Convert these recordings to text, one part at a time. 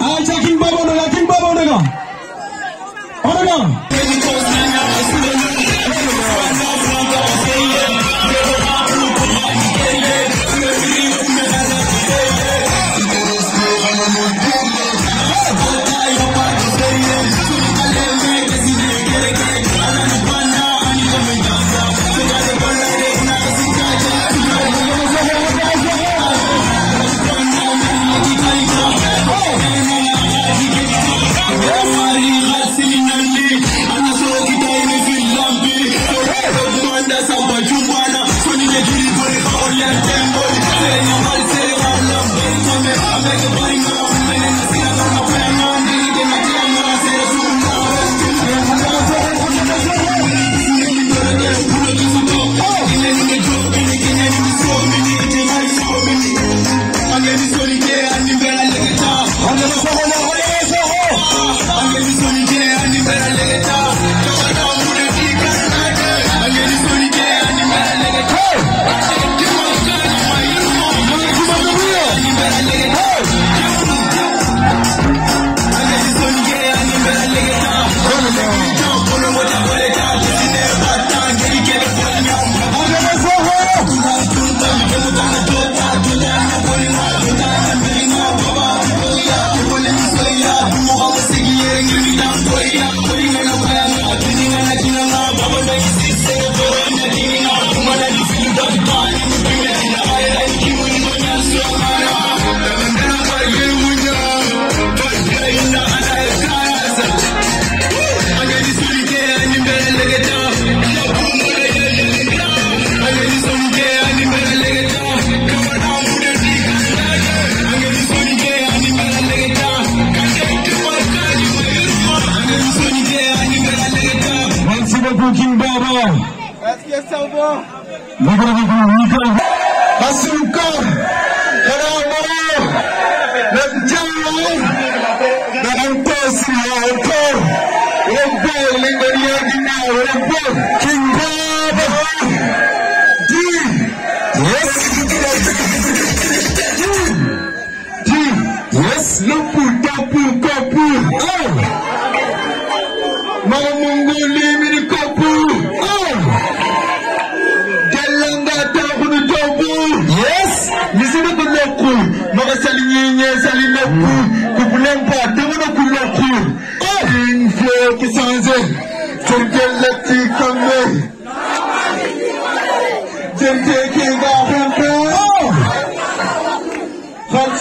아자 김밥 오너가 김밥 오너가. 오너가. i Make a bling on, man, in the I got no plan on me. Acha King Baba ondoka, King Baba ondoka. Ondoka. Merci beaucoup King Baba. Niko na kukunika. Basuka. Karamo. Na mjawa. Na mposi hapo. Wembo lengaria gina wembo. King Baba. D. Yes.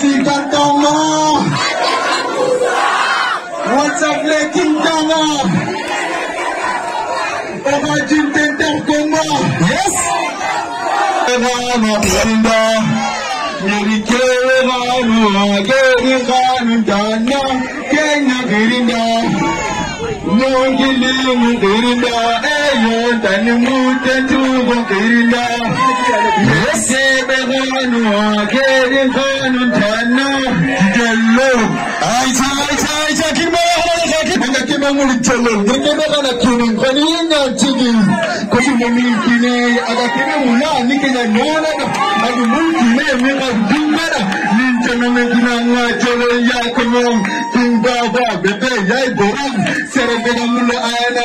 Kintatama! What's up, le Kintama? Over Jintentam Kumba! Yes! Nanda, Nirikewa, Nagerinda, Nana, Kenya Girinda. Mungilin irina eyo tanmute tubu irina Yesebe gonu geri gonu tana Gello. Ayça ayça ayça kim bana kadar sakin Kanka kime muricalım Dike bakana kimin? Kaniyin yançigi Koşu mumilkine aga kime ula nikine nolana Adı mulkine mika dingana Nincanamekine anla çolun yakınım Kim baba bebe yay boran Sera Bebe ya iborang. Serebega mula ana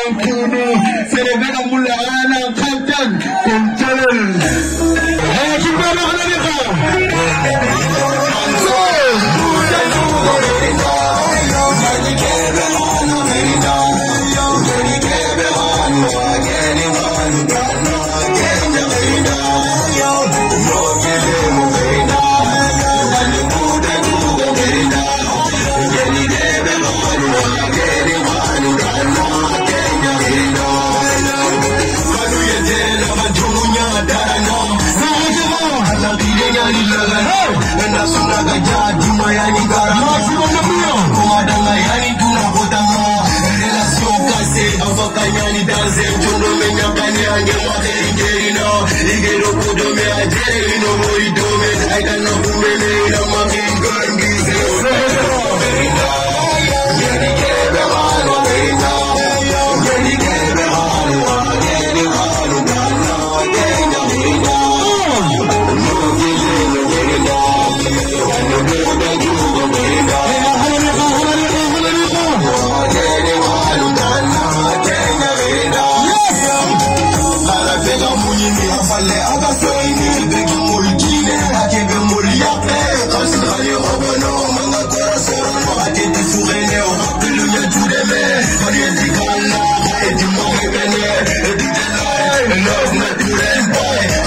Let's do that, boy.